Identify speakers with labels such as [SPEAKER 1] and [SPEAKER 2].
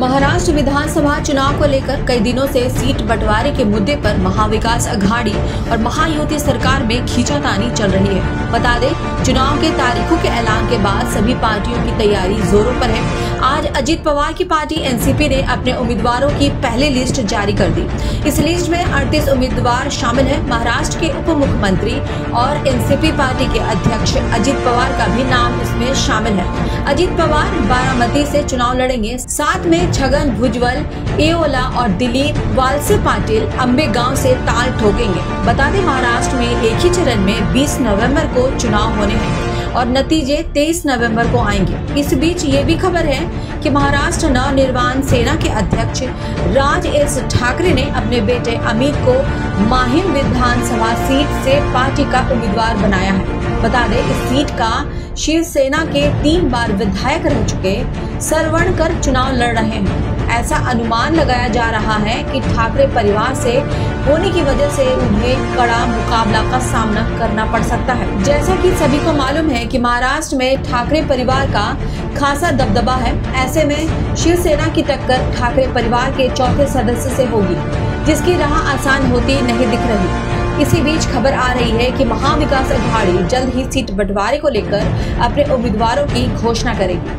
[SPEAKER 1] महाराष्ट्र विधानसभा चुनाव को लेकर कई दिनों से सीट बंटवारे के मुद्दे पर महाविकास अघाड़ी और महायुति सरकार में खींचातानी चल रही है। बता दें, चुनाव के तारीखों के ऐलान के बाद सभी पार्टियों की तैयारी जोरों पर है। आज अजीत पवार की पार्टी एनसीपी ने अपने उम्मीदवारों की पहली लिस्ट जारी कर दी। इस लिस्ट में 38 उम्मीदवार शामिल है। महाराष्ट्र के उप मुख्यमंत्री और एनसीपी पार्टी के अध्यक्ष अजीत पवार भी नाम इसमें शामिल है। अजीत पवार बारामती से चुनाव लड़ेंगे। साथ में छगन भुजबल, एओला और दिलीप वालसे पाटिल अम्बे गाँव से ताल ठोकेंगे। बता दें, महाराष्ट्र में एक ही चरण में 20 नवंबर को चुनाव होने हैं और नतीजे 23 नवंबर को आएँगे। इस बीच ये भी खबर है कि महाराष्ट्र नव निर्माण सेना के अध्यक्ष राज एस ठाकरे ने अपने बेटे अमित को माहिम विधानसभा सीट से पार्टी का उम्मीदवार बनाया है। बता दें, इस सीट का शिवसेना के तीन बार विधायक रह चुके सरवण कर चुनाव लड़ रहे हैं। ऐसा अनुमान लगाया जा रहा है कि ठाकरे परिवार से होने की वजह से उन्हें कड़ा मुकाबला का सामना करना पड़ सकता है। जैसा कि सभी को मालूम है कि महाराष्ट्र में ठाकरे परिवार का खासा दबदबा है। ऐसे में शिवसेना की टक्कर ठाकरे परिवार के चौथे सदस्य से होगी, जिसकी राह आसान होती नहीं दिख रही। इसी बीच खबर आ रही है कि महाविकास अघाड़ी जल्द ही सीट बंटवारे को लेकर अपने उम्मीदवारों की घोषणा करेगी।